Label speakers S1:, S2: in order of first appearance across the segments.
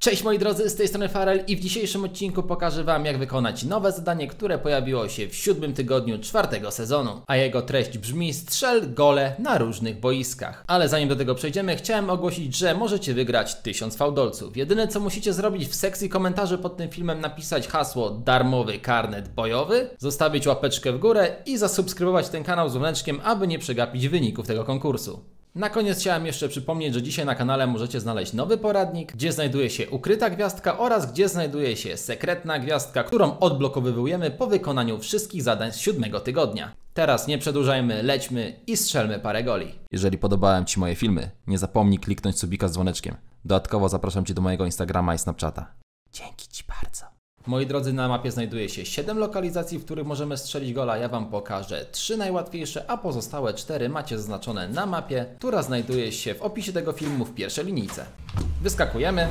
S1: Cześć moi drodzy, z tej strony Farel i w dzisiejszym odcinku pokażę Wam jak wykonać nowe zadanie, które pojawiło się w siódmym tygodniu czwartego sezonu. A jego treść brzmi strzel gole na różnych boiskach. Ale zanim do tego przejdziemy, chciałem ogłosić, że możecie wygrać 1000 fałdolców. Jedyne co musicie zrobić w sekcji komentarzy pod tym filmem napisać hasło darmowy karnet bojowy, zostawić łapeczkę w górę i zasubskrybować ten kanał z dzwoneczkiem, aby nie przegapić wyników tego konkursu. Na koniec chciałem jeszcze przypomnieć, że dzisiaj na kanale możecie znaleźć nowy poradnik, gdzie znajduje się ukryta gwiazdka oraz gdzie znajduje się sekretna gwiazdka, którą odblokowywujemy po wykonaniu wszystkich zadań z siódmego tygodnia. Teraz nie przedłużajmy, lećmy i strzelmy parę goli. Jeżeli podobałem Ci moje filmy, nie zapomnij kliknąć subika z dzwoneczkiem. Dodatkowo zapraszam Cię do mojego Instagrama i Snapchata. Dzięki Ci bardzo. Moi drodzy, na mapie znajduje się 7 lokalizacji, w których możemy strzelić gola. Ja Wam pokażę 3 najłatwiejsze, a pozostałe 4 macie zaznaczone na mapie, która znajduje się w opisie tego filmu w pierwszej linijce. Wyskakujemy.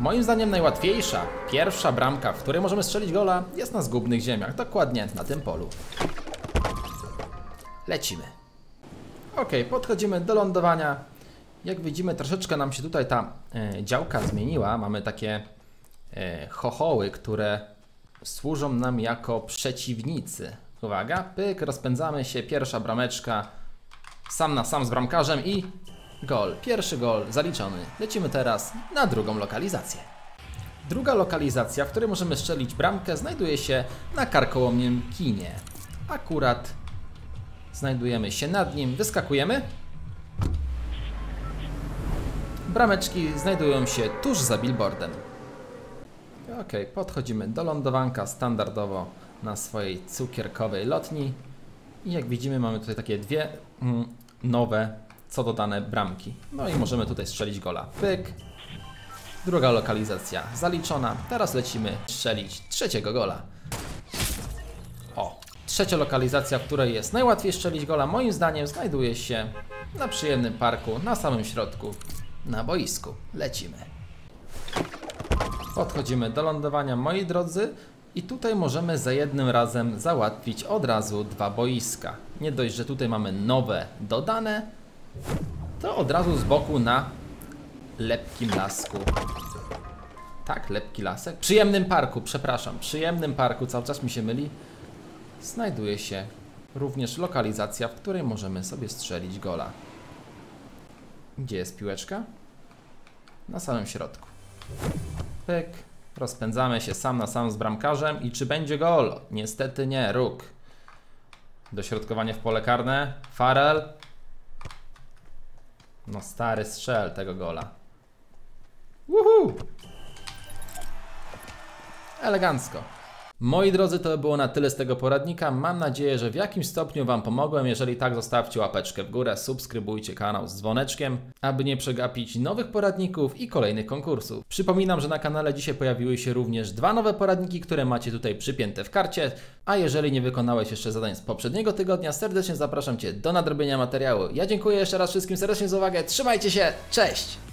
S1: Moim zdaniem najłatwiejsza, pierwsza bramka, w której możemy strzelić gola, jest na zgubnych ziemiach, dokładnie na tym polu. Lecimy. Ok, podchodzimy do lądowania. Jak widzimy, troszeczkę nam się tutaj ta e, działka zmieniła. Mamy takie chochoły, które służą nam jako przeciwnicy. Uwaga, pyk, rozpędzamy się, pierwsza brameczka, sam na sam z bramkarzem i gol. Pierwszy gol zaliczony. Lecimy teraz na drugą lokalizację. Druga lokalizacja, w której możemy strzelić bramkę, znajduje się na karkołomnym kinie. Akurat znajdujemy się nad nim, wyskakujemy. Brameczki znajdują się tuż za billboardem. Ok, podchodzimy do lądowanka standardowo na swojej cukierkowej lotni. I jak widzimy, mamy tutaj takie dwie mm, nowe, co dodane bramki. No i możemy tutaj strzelić gola. Pyk. Druga lokalizacja zaliczona. Teraz lecimy strzelić trzeciego gola. O, trzecia lokalizacja, w której jest najłatwiej strzelić gola, moim zdaniem znajduje się na przyjemnym parku, na samym środku, na boisku. Lecimy. Podchodzimy do lądowania, moi drodzy, i tutaj możemy za jednym razem załatwić od razu dwa boiska. Nie dość, że tutaj mamy nowe dodane, to od razu z boku na lepkim lasku. Tak, lepki lasek. Przyjemnym parku, przepraszam, przyjemnym parku, cały czas mi się myli. Znajduje się również lokalizacja, w której możemy sobie strzelić gola. Gdzie jest piłeczka? Na samym środku. Pyk. Rozpędzamy się sam na sam z bramkarzem i czy będzie gol? Niestety nie, róg. Dośrodkowanie w pole karne. Farel. No stary strzel tego gola. Woohoo! Elegancko. Moi drodzy, to było na tyle z tego poradnika. Mam nadzieję, że w jakimś stopniu Wam pomogłem. Jeżeli tak, zostawcie łapeczkę w górę, subskrybujcie kanał z dzwoneczkiem, aby nie przegapić nowych poradników i kolejnych konkursów. Przypominam, że na kanale dzisiaj pojawiły się również dwa nowe poradniki, które macie tutaj przypięte w karcie. A jeżeli nie wykonałeś jeszcze zadań z poprzedniego tygodnia, serdecznie zapraszam Cię do nadrobienia materiału. Ja dziękuję jeszcze raz wszystkim serdecznie za uwagę. Trzymajcie się, cześć!